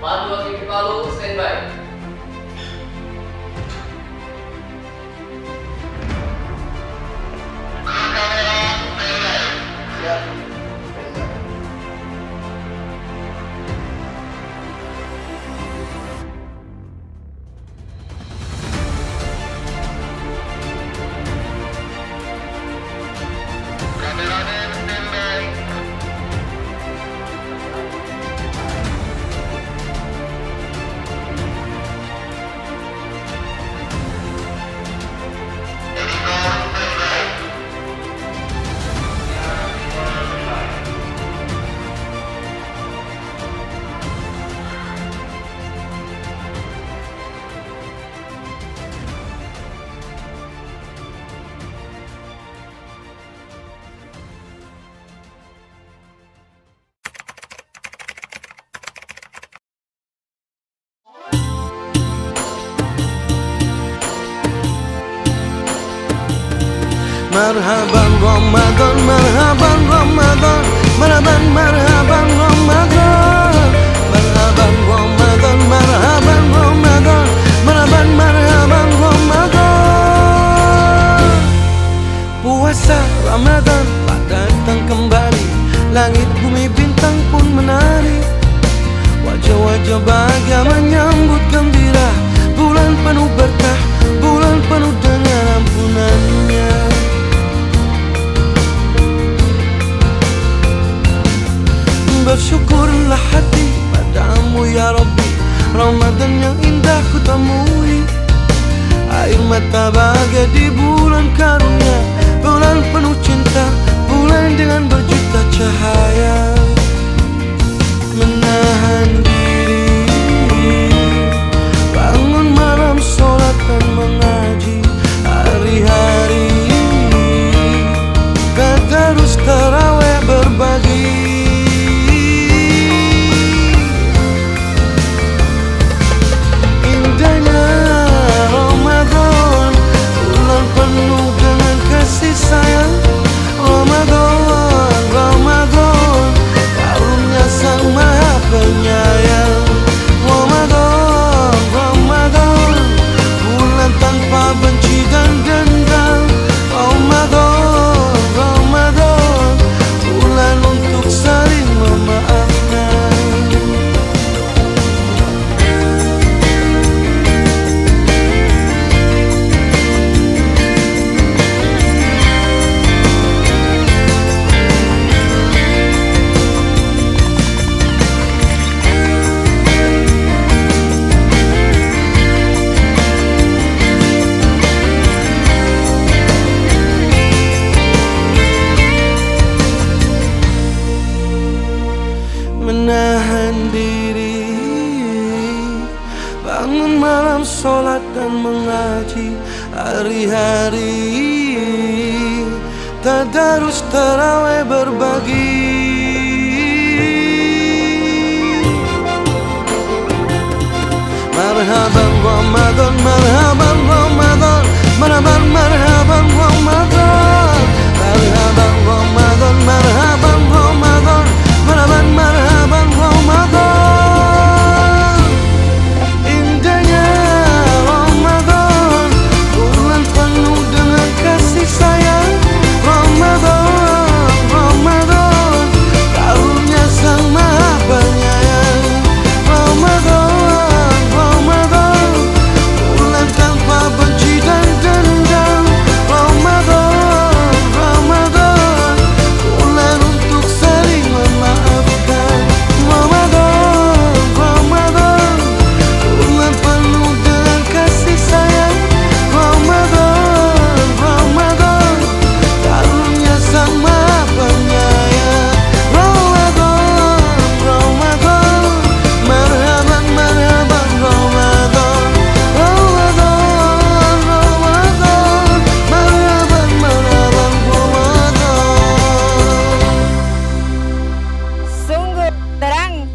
1 2 3 4 5 6 7 مرحبا رمضان مرحبا رمضان. مرحبا مرحبا رمضان. bahagia di bumi Tuhan mengaji hari-hari. Tadarus terawih berbagi. Marhaban.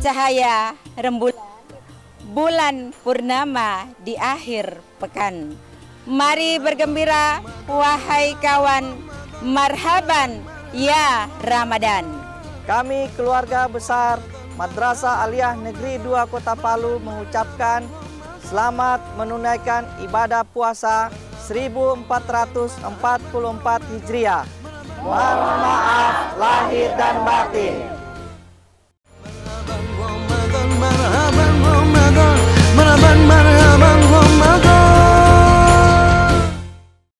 cahaya rembulan, bulan purnama di akhir pekan. Mari bergembira, wahai kawan, marhaban ya Ramadan. Kami keluarga besar Madrasah Aliyah Negeri 2 Kota Palu mengucapkan selamat menunaikan ibadah puasa 1444 Hijriah. Mohon maaf lahir dan batin. man.